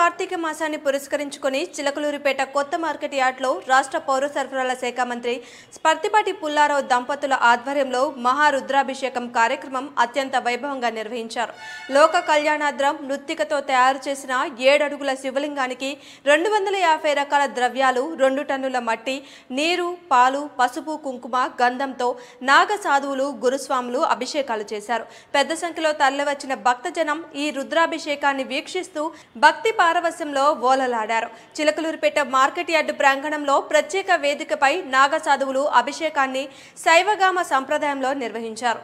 కార్తీక మాసాన్ని పురస్కరించుకొని చిలకలూరిపేట కొత్త మార్కెట్ యార్డ్లో రాష్ట్ర పౌర సరఫరాల శాఖ మంత్రి స్పర్తిపాటి పుల్లారావు దంపతుల ఆధ్వర్యంలో మహారుద్రాభిషేకం కార్యక్రమం అత్యంత వైభవంగా నిర్వహించారు. లోక కళ్యాణాద్రం మృత్తికతో తయారు చేసిన ఏడడుగుల శివలింగానికి రెండు వందల యాభై రకాల ద్రవ్యాలు రెండు టన్నుల మట్టి నీరు పాలు పసుపు కుంకుమ గంధంతో నాగ సాధువులు గురుస్వాములు అభిషేకాలు చేశారు. పెద్ద సంఖ్యలో తరలివచ్చిన భక్తజనం ఈ రుద్రాభిషేకాన్ని వీక్షిస్తూ భక్తి పారవస్యంలో ఓలలాడారు. చిలకలూరుపేట మార్కెట్ యార్డు ప్రాంగణంలో ప్రత్యేక వేదికపై నాగ సాధువులు అభిషేకాన్ని శైవగామ సంప్రదాయంలో నిర్వహించారు.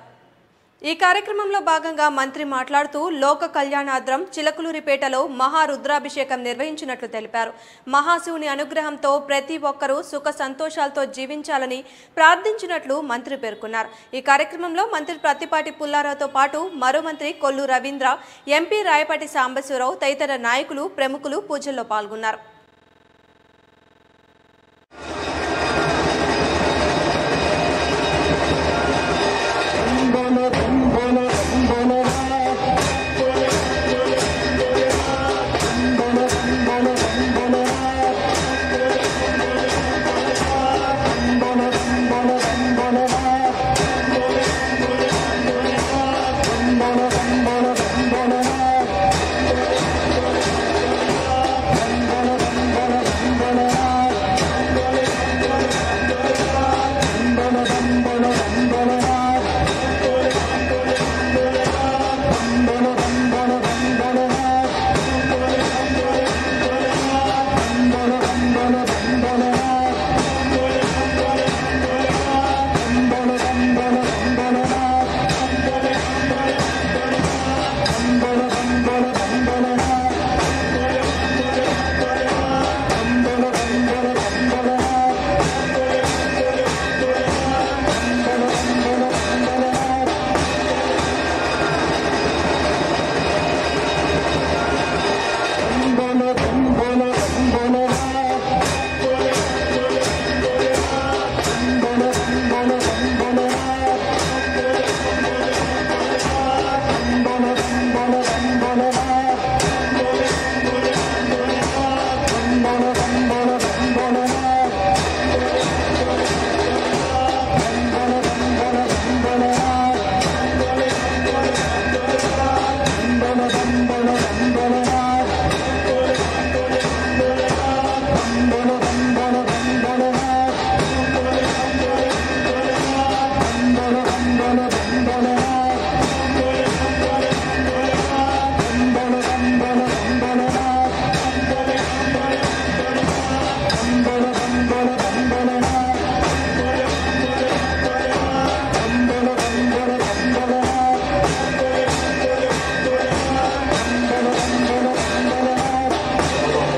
ఈ కార్యక్రమంలో భాగంగా మంత్రి మాట్లాడుతూ లోక కళ్యాణాద్రం చిలకలూరిపేటలో మహారుద్రాభిషేకం నిర్వహించినట్లు తెలిపారు. మహాశివుని అనుగ్రహంతో ప్రతి ఒక్కరూ సుఖ సంతోషాలతో జీవించాలని ప్రార్థించినట్లు మంత్రి పేర్కొన్నారు. ఈ కార్యక్రమంలో మంత్రి ప్రతిపాటి పుల్లారావుతో పాటు మరో మంత్రి కొల్లు రవీంద్ర ఎంపీ రాయపాటి సాంబశివరావు తదితర నాయకులు ప్రముఖులు పూజల్లో పాల్గొన్నారు.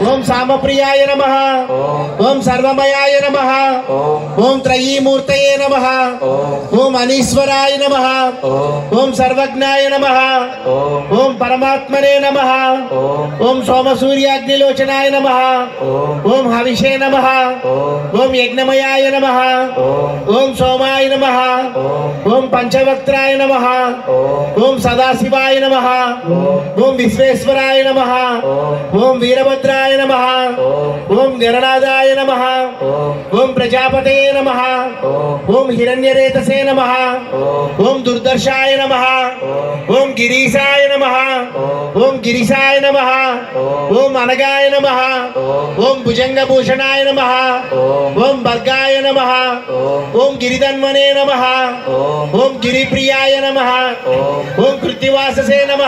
ఓం సామప్రియాయ నమ ఓం సర్వమయాయ నమ ఓం త్రయీమూర్తయే నమ ఓం అనీశ్వరాయ నమ ఓం సర్వజ్ఞాయ నమ ఓం పరమాత్మనే నమ ఓం సోమసూర్యాగ్నిలోచనాయ నమ ఓం హవిషే నమ ఓం యజ్ఞమయాయ నమ ఓం సోమాయ నమ ఓం పంచవక్త్రాయ నమ ఓం సదాశివాయ నమ ఓం విశ్వేశ్వరాయ నమ ఓం వీరభద్రాయ गणाय नमः। ओम। गणनादाय नमः। ओम। प्रजापते नमः। ओम। हिरण्यरेतसे नमः। ओम। दुर्दर्शाय नमः। ओम। गिरीशाय नमः। ఓం గిరిశాయ నమ ఓం అనగాయ నమ ఓం భుజంగభూషణాయ నమ ఓం భర్గాయ నమ ఓం గిరిధన్వనే నమ ఓం గిరిప్రియాయ నమ ఓం కృత్తివాససే నమ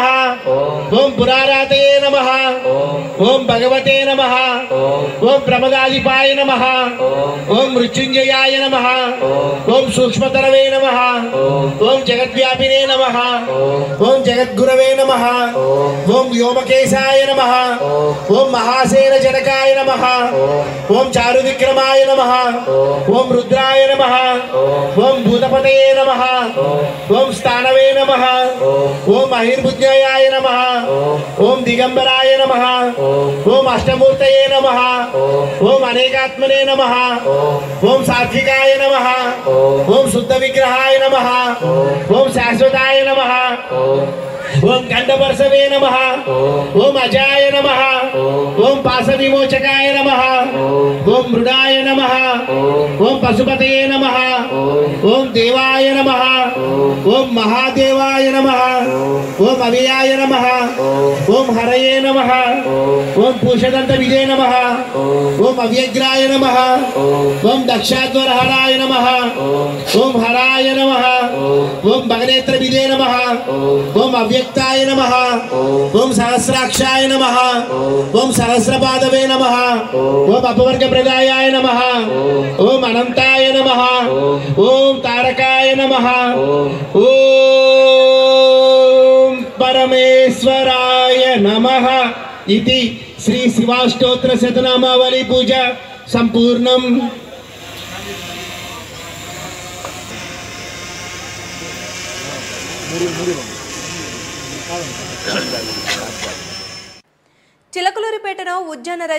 ఓం పురారాతయే నమ ఓం భగవతే నమ ఓం ప్రమదాధిపాయ నమ ఓం మృత్యుంజయాయ నమ ఓం సూక్ష్మతరవే నమ ఓం జగద్వ్యాపినే నమ ఓం జగద్గురవే నమ ఓం వ్యోమకేశాయ నమ ఓం మహాసేన జనకాయ నమ ఓం చారు విక్రమాయ నమ ఓం రుద్రాయ నమ ఓం భూతపతయే నమ ఓం స్థానవే నమ ఓం మహిర్బుద్ధ్యాయ నమ ఓం దిగంబరాయ నమ ఓం అష్టమూర్తయే నమ ఓం అనేకాత్మనే నమ ఓం సాత్వికాయ నమ ఓం శుద్ధ విగ్రహాయ నమ ఓం पांडवर्षवे नम ओम अजाय नम ओम पास विमोचकाय नम ओम मृडाय नम ओम पशुपते नम ओम देवाय नम ओम महादेवाय नम ओम अव्ययाय नम ओम हरये नम ओम पूषदंत विजय नम ओम अव्यग्राय नम ओम दक्षाद्वर नम नमः ओम हराय नम ओम भगनेत्र विजय नमः ओम अव्यक्ताय नम नमः। ओम। सहस्राक्षाय नमः। ओम। सहस्रपादवे नमः। ओम। अपवर्ग प्रदायाय नमः। ओम। अनंताय नमः। ओम। तारकाय नमः। ओम। परमेश्वराय नमः। इति श्री शिवाष्टोत्र शतनामावली पूजा संपूर्णम् Murió, murió. చిలకలూరిపేటలో ఉద్యాన రైతు